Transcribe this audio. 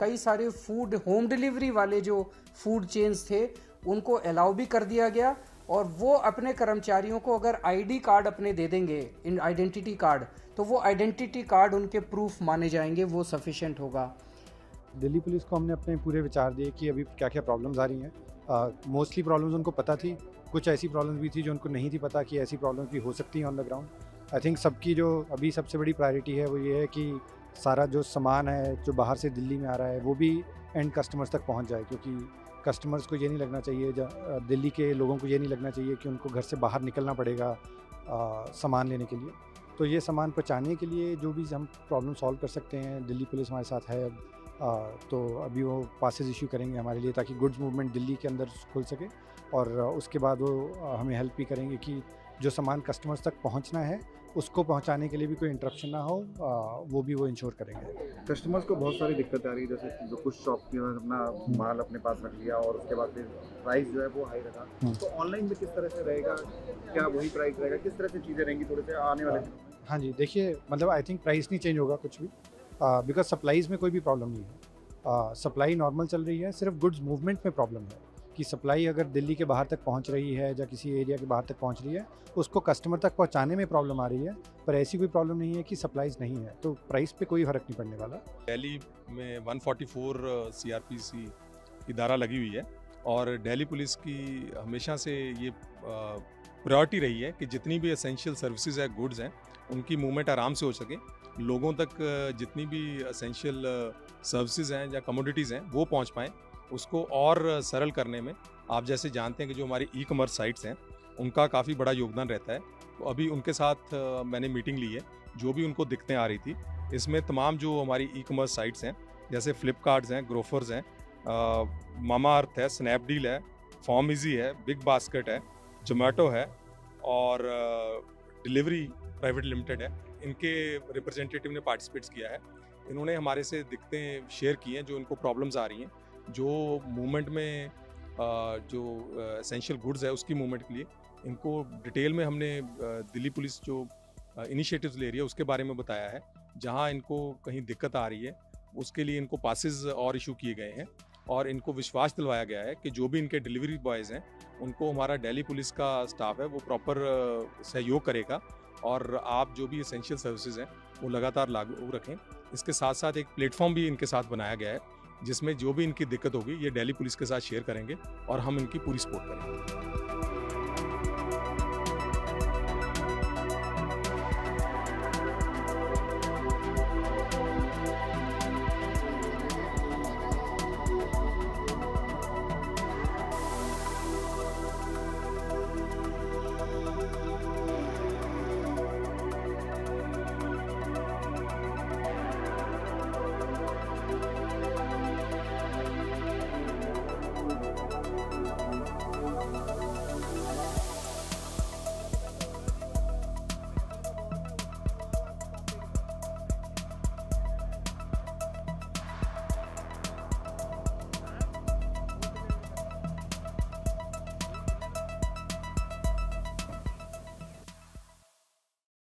कई सारे food home delivery वाले जो फ़ूड चेन्स थे, उनको अलाउ भी कर दिया गया और वो अपने कर्मचारियों को अगर आईडी कार्ड अपने दे देंगे, इन आइडेंटिटी कार्ड तो वो आइडेंटिटी कार्ड उनके प्रूफ माने जाएँगे, वो सफिशेंट होगा। दिल्ली पुलिस को हमने अपने पूरे विचार दिए कि अभी क्या क्या प्रॉब्लम्स आ रही हैं। मोस्टली प्रॉब्लम्स उनको पता थी, कुछ ऐसी प्रॉब्लम्स भी थी जो उनको नहीं थी पता कि ऐसी प्रॉब्लम्स भी हो सकती हैं on the ground I think सबकी जो अभी सबसे बड़ी प्रायोरिटी है वो ये है कि सारा जो सामान है जो बाहर से दिल्ली में आ रहा है वो भी एंड कस्टमर्स तक पहुँच जाए क्योंकि कस्टमर्स को ये नहीं लगना चाहिए दिल्ली के लोगों को ये नहीं लगना चाहिए कि उनको घर से बाहर निकलना पड़ेगा सामान लेने के लिए। तो ये सामान पहुँचाने के लिए जो भी हम प्रॉब्लम सॉल्व कर सकते हैं दिल्ली पुलिस हमारे साथ है आ, तो अभी वो पासेस इशू करेंगे हमारे लिए ताकि गुड्स मूवमेंट दिल्ली के अंदर खुल सके और उसके बाद वो हमें हेल्प भी करेंगे कि जो सामान कस्टमर्स तक पहुँचना है उसको पहुँचाने के लिए भी कोई इंटरप्शन ना हो आ, वो भी वो इंश्योर करेंगे। कस्टमर्स को बहुत सारी दिक्कत आ रही है जैसे जो कुछ शॉप की अपना माल अपने पास रख लिया और उसके बाद फिर प्राइस जो है वो हाई रखा तो ऑनलाइन में किस तरह से रहेगा? क्या वही प्राइस रहेगा? किस तरह से चीज़ें रहेंगी थोड़े से आने वाले हाँ जी देखिए मतलब आई थिंक प्राइस नहीं चेंज होगा कुछ भी बिकॉज़ सप्लाईज में कोई भी प्रॉब्लम नहीं है। सप्लाई नॉर्मल चल रही है सिर्फ़ गुड्स मूवमेंट में प्रॉब्लम है। कि सप्लाई अगर दिल्ली के बाहर तक पहुँच रही है या किसी एरिया के बाहर तक पहुँच रही है, उसको कस्टमर तक पहुँचाने में प्रॉब्लम आ रही है, पर ऐसी कोई प्रॉब्लम नहीं है कि सप्लाईज नहीं है। तो प्राइस पे कोई फ़र्क नहीं पड़ने वाला। दिल्ली में 144 सीआरपीसी की धारा लगी हुई है और दिल्ली पुलिस की हमेशा से ये प्रायोरिटी रही है कि जितनी भी असेंशियल सर्विसेज़ है गुड्स हैं, उनकी मूवमेंट आराम से हो सके। लोगों तक जितनी भी असेंशियल सर्विसेज़ हैं या कमोडिटीज़ हैं, वो पहुँच पाएँ। उसको और सरल करने में, आप जैसे जानते हैं कि जो हमारी ई कॉमर्स साइट्स हैं, उनका काफ़ी बड़ा योगदान रहता है। तो अभी उनके साथ मैंने मीटिंग ली है, जो भी उनको दिक्कतें आ रही थी, इसमें तमाम जो हमारी ई कॉमर्स साइट्स हैं, जैसे फ्लिपकार्ट्स हैं ग्रोफर्स हैं मामा अर्थ है स्नैपडील है फॉर्म इजी है बिग बास्केट है जोमेटो है और डिलीवरी प्राइवेट लिमिटेड है। इनके रिप्रेजेंटेटिव ने पार्टिसिपेट्स किया है। इन्होंने हमारे से दिक्कतें शेयर की हैं, जो इनको प्रॉब्लम्स आ रही हैं। जो मूवमेंट में जो एसेंशियल गुड्स है उसकी मूवमेंट के लिए, इनको डिटेल में हमने दिल्ली पुलिस जो इनिशिएटिव्स ले रही है उसके बारे में बताया है, जहाँ इनको कहीं दिक्कत आ रही है, उसके लिए इनको पासिस और इशू किए गए हैं और इनको विश्वास दिलवाया गया है कि जो भी इनके डिलीवरी बॉयज़ हैं, उनको हमारा दिल्ली पुलिस का स्टाफ है, वो प्रॉपर सहयोग करेगा और आप जो भी एसेंशियल सर्विसेज़ हैं, वो लगातार लागू रखें। इसके साथ साथ एक प्लेटफॉर्म भी इनके साथ बनाया गया है जिसमें जो भी इनकी दिक्कत होगी, ये डेली पुलिस के साथ शेयर करेंगे और हम इनकी पूरी सपोर्ट करेंगे।